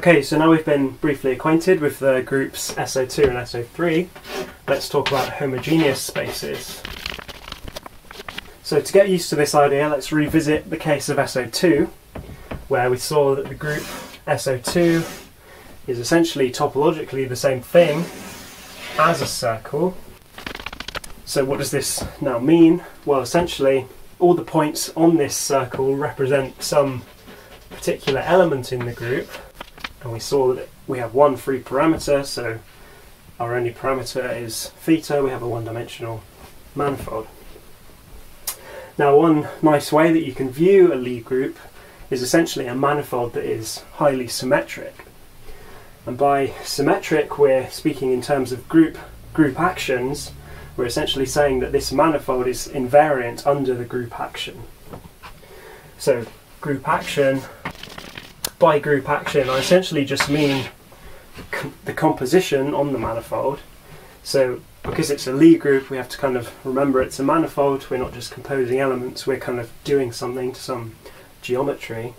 Okay, so now we've been briefly acquainted with the groups SO2 and SO3, let's talk about homogeneous spaces. So to get used to this idea, let's revisit the case of SO2, where we saw that the group SO2 is essentially topologically the same thing as a circle. So what does this now mean? Well, essentially, all the points on this circle represent some particular element in the group, and we saw that we have one free parameter, so our only parameter is theta, we have a one-dimensional manifold. Now one nice way that you can view a Lie group is essentially a manifold that is highly symmetric. And by symmetric we're speaking in terms of group group actions, we're essentially saying that this manifold is invariant under the group action. So group action by group action, I essentially just mean com the composition on the manifold. So because it's a Lie group, we have to kind of remember it's a manifold. We're not just composing elements, we're kind of doing something to some geometry.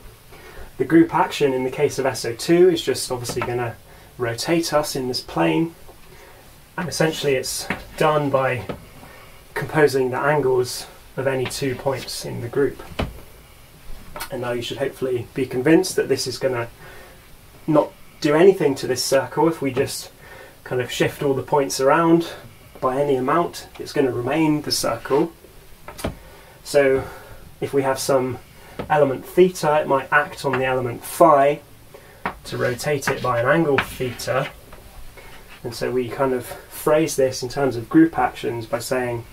The group action in the case of SO2 is just obviously going to rotate us in this plane. And essentially it's done by composing the angles of any two points in the group. And now you should hopefully be convinced that this is going to not do anything to this circle if we just kind of shift all the points around by any amount, it's going to remain the circle. So if we have some element theta, it might act on the element phi to rotate it by an angle theta. And so we kind of phrase this in terms of group actions by saying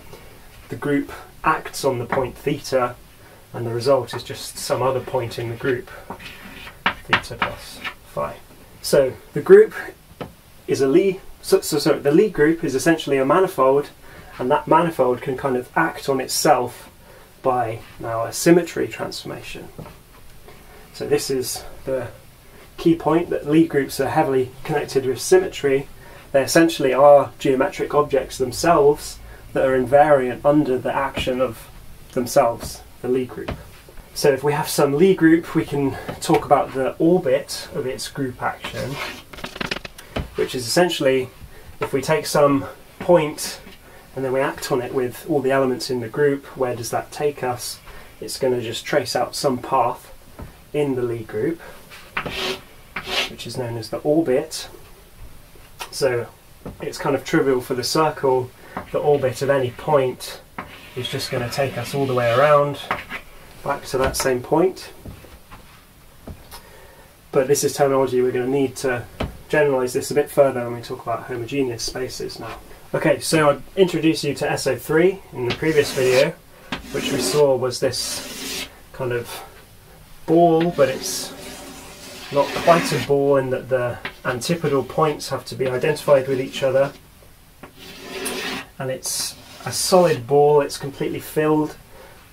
the group acts on the point theta and the result is just some other point in the group, theta plus phi. So the group is a Lie, so, so, so the Lie group is essentially a manifold and that manifold can kind of act on itself by now a symmetry transformation. So this is the key point that Lie groups are heavily connected with symmetry. They essentially are geometric objects themselves that are invariant under the action of themselves the Lie group. So if we have some Lie group, we can talk about the orbit of its group action, which is essentially if we take some point and then we act on it with all the elements in the group, where does that take us? It's going to just trace out some path in the Lie group, which is known as the orbit. So it's kind of trivial for the circle, the orbit of any point is just going to take us all the way around back to that same point. But this is terminology we're going to need to generalise this a bit further when we talk about homogeneous spaces now. Okay, so I introduced you to SO3 in the previous video, which we saw was this kind of ball, but it's not quite a ball in that the antipodal points have to be identified with each other. And it's a solid ball, it's completely filled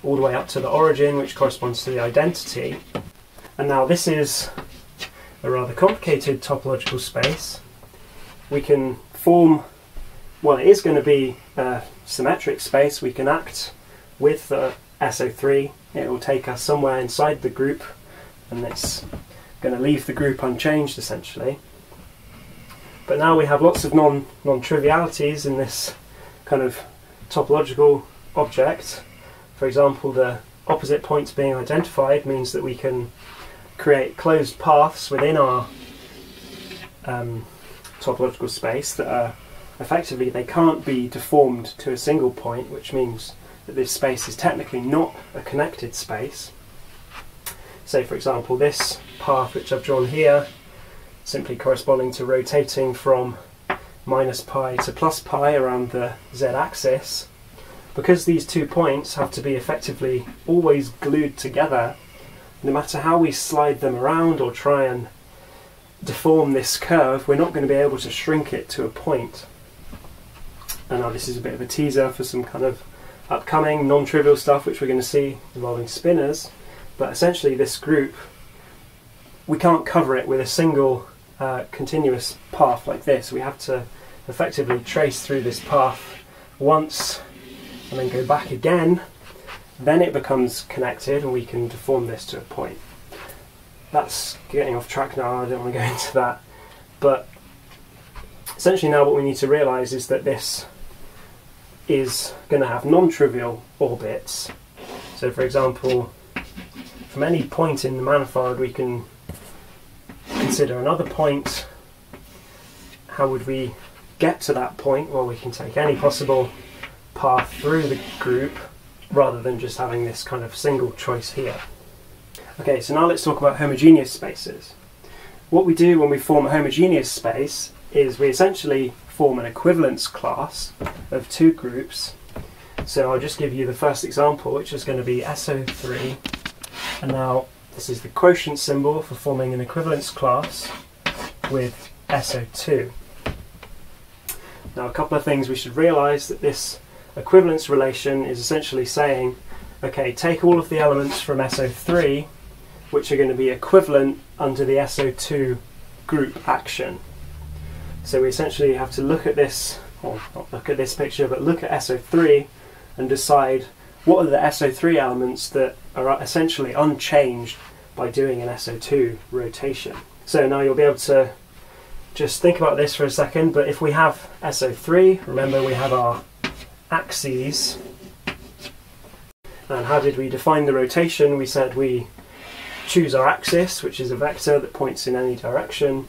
all the way up to the origin, which corresponds to the identity. And now this is a rather complicated topological space. We can form, well, it is going to be a symmetric space. We can act with the SO3. It will take us somewhere inside the group, and it's going to leave the group unchanged essentially. But now we have lots of non non-trivialities in this kind of topological object. For example, the opposite points being identified means that we can create closed paths within our um, topological space that are effectively they can't be deformed to a single point, which means that this space is technically not a connected space. Say, for example, this path which I've drawn here, simply corresponding to rotating from minus pi to plus pi around the z-axis, because these two points have to be effectively always glued together, no matter how we slide them around or try and deform this curve, we're not going to be able to shrink it to a point. And now this is a bit of a teaser for some kind of upcoming non-trivial stuff which we're going to see involving spinors, But essentially this group, we can't cover it with a single continuous path like this. We have to effectively trace through this path once and then go back again, then it becomes connected and we can deform this to a point. that's getting off track now. I don't want to go into that, but essentially now what we need to realise is that this is going to have non-trivial orbits. So, for example, from any point in the manifold, we can consider another point. How would we get to that point? Well, we can take any possible path through the group rather than just having this kind of single choice here. Okay, so now let's talk about homogeneous spaces. What we do when we form a homogeneous space is we essentially form an equivalence class of two groups. So I'll just give you the first example, which is going to be SO3. And now this is the quotient symbol for forming an equivalence class with SO2. Now a couple of things we should realise that this equivalence relation is essentially saying, okay, take all of the elements from SO3 which are going to be equivalent under the SO2 group action. So we essentially have to look at this, or not look at this picture, but look at SO3 and decide what are the SO3 elements that are essentially unchanged by doing an SO2 rotation. So now you'll be able to just think about this for a second, but if we have SO3, remember we have our axes, and how did we define the rotation? We said we choose our axis, which is a vector that points in any direction,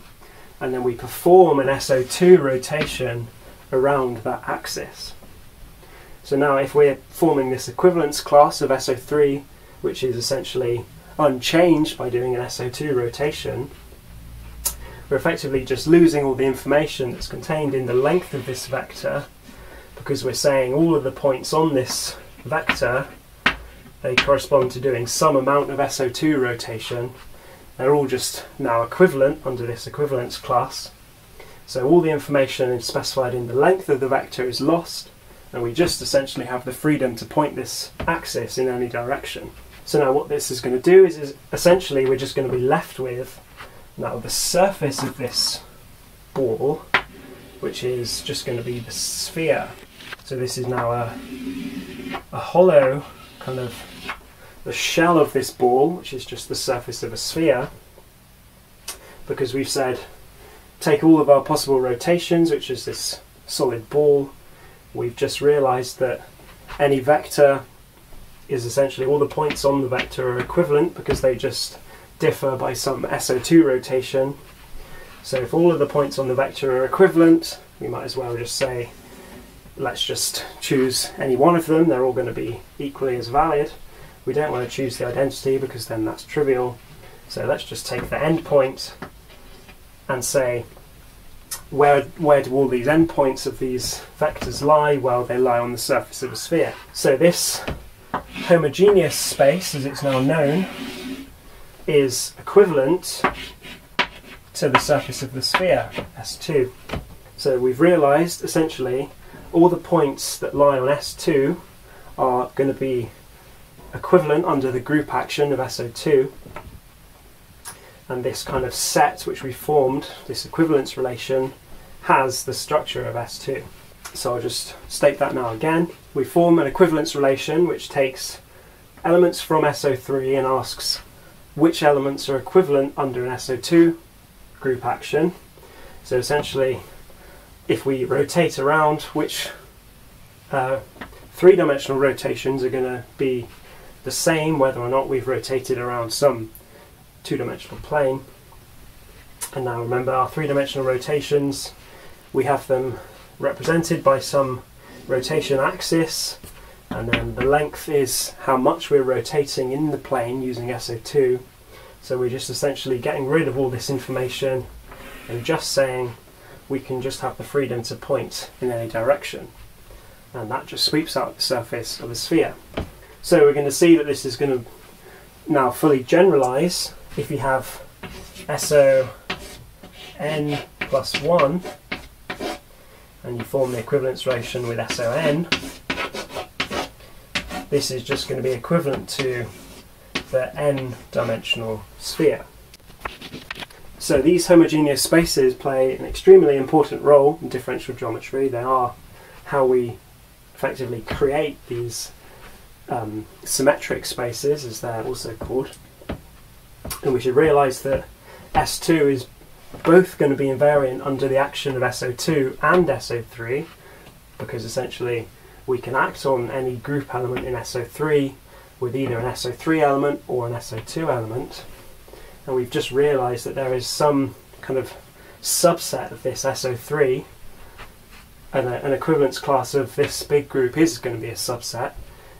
and then we perform an SO2 rotation around that axis. So now if we're forming this equivalence class of SO3, which is essentially unchanged by doing an SO2 rotation, we're effectively just losing all the information that's contained in the length of this vector because we're saying all of the points on this vector they correspond to doing some amount of SO2 rotation. They're all just now equivalent under this equivalence class. So all the information specified in the length of the vector is lost, and we just essentially have the freedom to point this axis in any direction. So now what this is going to do is, is essentially we're just going to be left with now the surface of this ball, which is just going to be the sphere. So this is now a, a hollow kind of the shell of this ball, which is just the surface of a sphere, because we've said take all of our possible rotations, which is this solid ball. We've just realized that any vector is essentially all the points on the vector are equivalent because they just differ by some SO2 rotation. So if all of the points on the vector are equivalent, we might as well just say let's just choose any one of them, they're all going to be equally as valid. We don't want to choose the identity because then that's trivial. So let's just take the endpoint and say where, where do all these endpoints of these vectors lie? Well, they lie on the surface of a sphere. So this homogeneous space, as it's now known, is equivalent to the surface of the sphere, S2. So we've realised essentially all the points that lie on S2 are going to be equivalent under the group action of SO2 and this kind of set which we formed, this equivalence relation, has the structure of S2. So I'll just state that now again. We form an equivalence relation which takes elements from SO3 and asks which elements are equivalent under an SO2 group action. So essentially if we rotate around, which uh, three-dimensional rotations are going to be the same whether or not we've rotated around some two-dimensional plane. And now remember our three-dimensional rotations, we have them represented by some rotation axis and then the length is how much we're rotating in the plane using SO2. So we're just essentially getting rid of all this information and just saying we can just have the freedom to point in any direction. And that just sweeps out the surface of a sphere. So we're going to see that this is going to now fully generalize if you have SO n plus 1 and you form the equivalence relation with SON, this is just going to be equivalent to the n dimensional sphere. So these homogeneous spaces play an extremely important role in differential geometry. They are how we effectively create these um, symmetric spaces, as they're also called. And we should realise that S2 is both going to be invariant under the action of SO2 and SO3 because essentially we can act on any group element in SO3 with either an SO3 element or an SO2 element and we've just realised that there is some kind of subset of this SO3 and a, an equivalence class of this big group is going to be a subset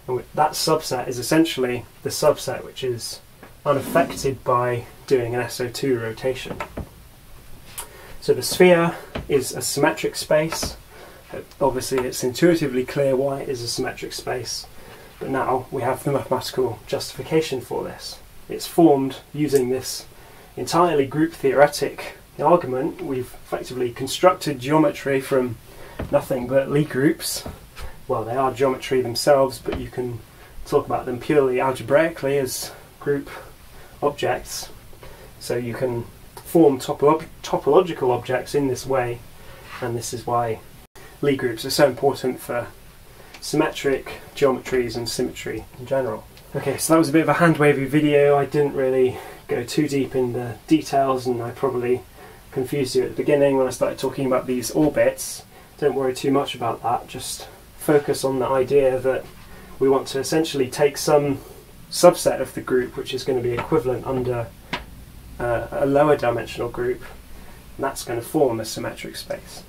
and that subset is essentially the subset which is unaffected by doing an SO2 rotation. So the sphere is a symmetric space. Obviously it's intuitively clear why it is a symmetric space, but now we have the mathematical justification for this. It's formed using this entirely group theoretic argument. We've effectively constructed geometry from nothing but Lie groups. Well, they are geometry themselves, but you can talk about them purely algebraically as group objects. So you can form topo topological objects in this way, and this is why Lie groups are so important for symmetric geometries and symmetry in general. Okay, so that was a bit of a hand wavy video. I didn't really go too deep in the details, and I probably confused you at the beginning when I started talking about these orbits. Don't worry too much about that, just focus on the idea that we want to essentially take some subset of the group which is going to be equivalent under uh, a lower dimensional group, and that's going to form a symmetric space.